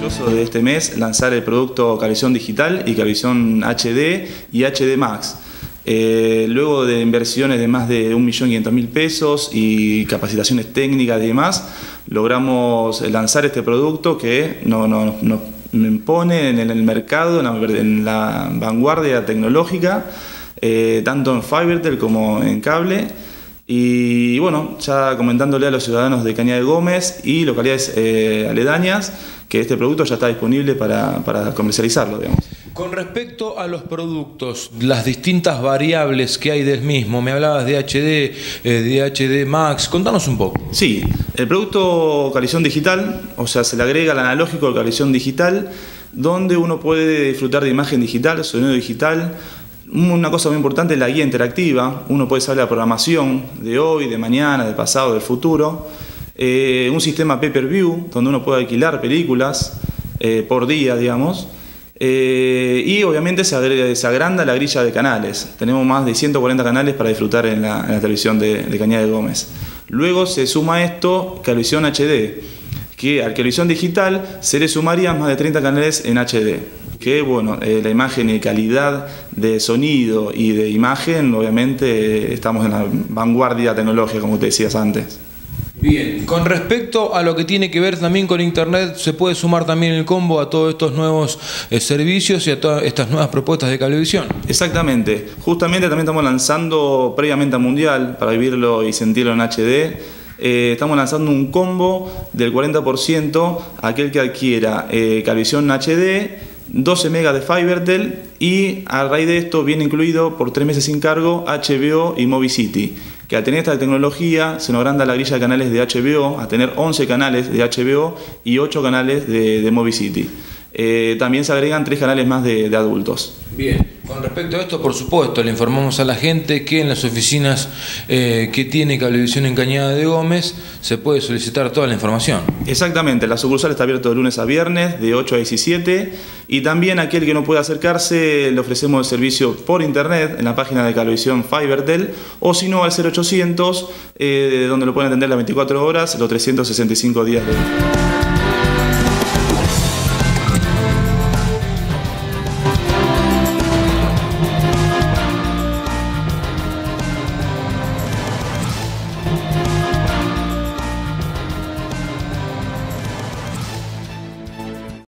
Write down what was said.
de este mes lanzar el producto Cablevisión Digital y Cablevisión HD y HD Max. Eh, luego de inversiones de más de 1.500.000 pesos y capacitaciones técnicas y demás, logramos lanzar este producto que nos no, pone en el mercado, en la, vanguardia tecnológica, eh, tanto en Fibertel como en cable. Y bueno, ya comentándole a los ciudadanos de Cañada de Gómez y localidades eh, aledañas que este producto ya está disponible para, para comercializarlo, digamos. Con respecto a los productos, las distintas variables que hay del mismo, me hablabas de HD, eh, de HD Max, contanos un poco. Sí, el producto Calisión Digital, o sea, se le agrega el analógico de Calisión Digital, donde uno puede disfrutar de imagen digital, sonido digital. Una cosa muy importante es la guía interactiva, uno puede saber la programación de hoy, de mañana, del pasado, del futuro. Eh, un sistema pay-per-view, donde uno puede alquilar películas eh, por día, digamos eh, y obviamente se, agranda la grilla de canales. Tenemos más de 140 canales para disfrutar en la, televisión de, Cañada de Gómez. Luego se suma esto televisión HD, que al televisión digital se le sumarían más de 30 canales en HD. Que bueno, eh, la imagen y calidad de sonido y de imagen, obviamente estamos en la vanguardia tecnológica, como te decías antes. Bien, con respecto a lo que tiene que ver también con Internet, se puede sumar también el combo a todos estos nuevos eh, servicios y a todas estas nuevas propuestas de cablevisión. Exactamente, justamente también estamos lanzando previamente a Mundial para vivirlo y sentirlo en HD. Eh, estamos lanzando un combo del 40% a aquel que adquiera eh, Cablevisión HD, 12 megas de Fibertel y a raíz de esto viene incluido por tres meses sin cargo HBO y Movicity que al tener esta tecnología se nos agranda la grilla de canales de HBO, a tener 11 canales de HBO y 8 canales de, de Movie eh, también se agregan 3 canales más de adultos. Bien. Con respecto a esto, por supuesto, le informamos a la gente que en las oficinas eh, que tiene Cablevisión en Cañada de Gómez se puede solicitar toda la información. Exactamente, la sucursal está abierta de lunes a viernes, de 8 a 17, y también aquel que no pueda acercarse le ofrecemos el servicio por internet en la página de Cablevisión Fibertel, o si no al 0800, eh, donde lo pueden atender las 24 horas, los 365 días de